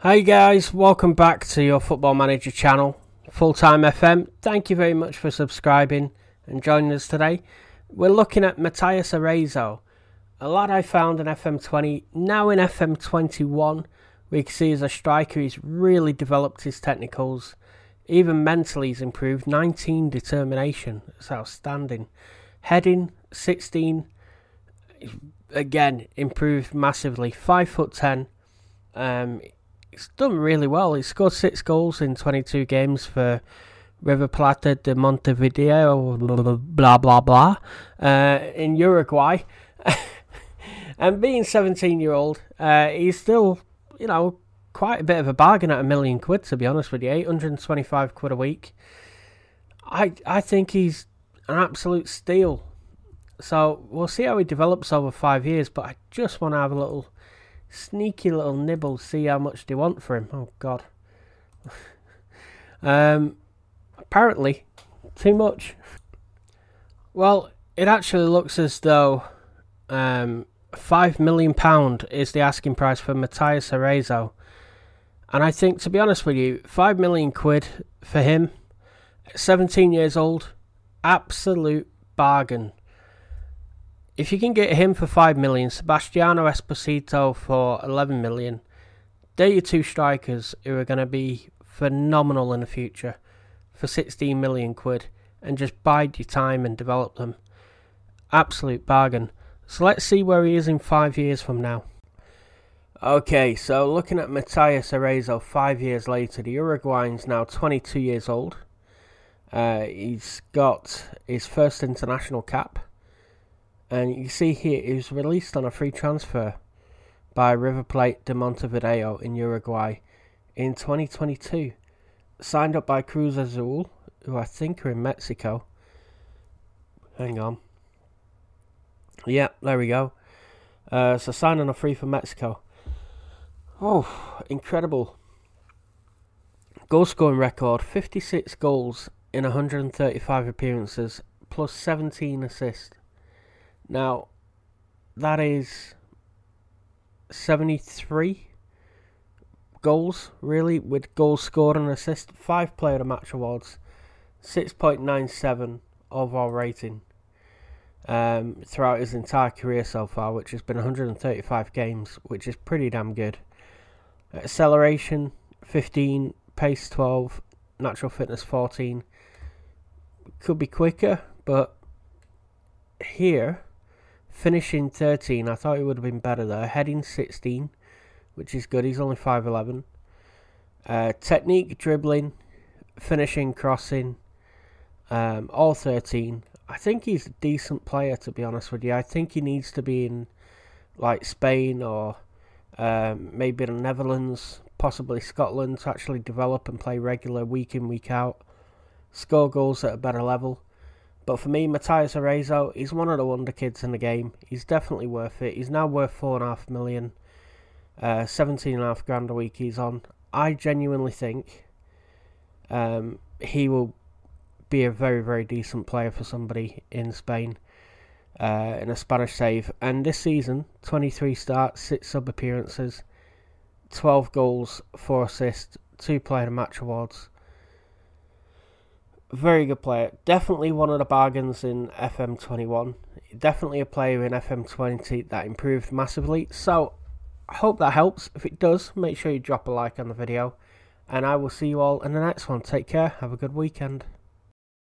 Hi guys, welcome back to your Football Manager channel, Full Time FM. Thank you very much for subscribing and joining us today. We're looking at Matias Arezo, a lad I found in FM20, now in FM21. We can see as a striker he's really developed his technicals. Even mentally he's improved. 19 determination, it's outstanding. Heading 16, again improved massively. 5 foot 10. Um, he's done really well. He scored six goals in 22 games for River Plate de Montevideo, blah blah blah, uh, in Uruguay. and being 17 year old, uh, he's still, you know, quite a bit of a bargain at a million quid, to be honest with you. 825 quid a week. I, I think he's an absolute steal. So we'll see how he develops over five years, but I just want to have a little sneaky little nibble, see how much they want for him. Oh, God. um, apparently, too much. Well, it actually looks as though um, five million pound is the asking price for Matias Arezo, and I think, to be honest with you, five million quid for him, seventeen years old, absolute bargain. If you can get him for five million, Sebastiano Esposito for eleven million, they're your two strikers who are going to be phenomenal in the future for 16 million quid and just bide your time and develop them. Absolute bargain. So let's see where he is in five years from now. Okay, so looking at Matias Arezo five years later, the Uruguayan's now 22 years old. Uh, he's got his first international cap. And you see here, he was released on a free transfer by River Plate de Montevideo in Uruguay in 2022 signed up by Cruz Azul, who I think are in Mexico. Hang on. Yeah, there we go. Uh, so signing a free for Mexico. Oh, incredible. Goal scoring record 56 goals in 135 appearances, plus 17 assists. Now, that is 73 goals, really, with goals scored and assists. Five player of the match awards, 6.97 overall rating um, throughout his entire career so far, which has been 135 games, which is pretty damn good. Acceleration 15, pace 12, natural fitness 14. Could be quicker, but here, finishing 13, I thought it would have been better there. Heading 16, which is good. He's only 5'11. Uh, technique, dribbling, finishing, crossing, um, all 13. I think he's a decent player, to be honest with you. I think he needs to be in like Spain or um, maybe the Netherlands, possibly Scotland, to actually develop and play regular week in, week out, score goals at a better level. But for me, Matias Arezo, is one of the wonder kids in the game. He's definitely worth it. He's now worth four and a half million. Uh, 17 and a half grand a week he's on. I genuinely think um, he will be a very, very decent player for somebody in Spain uh, in a Spanish save. And this season, 23 starts, 6 sub appearances, 12 goals, 4 assists, 2 player match awards. Very good player. Definitely one of the bargains in FM21. Definitely a player in FM20 that improved massively. So I hope that helps. If it does, make sure you drop a like on the video. And I will see you all in the next one. Take care. Have a good weekend.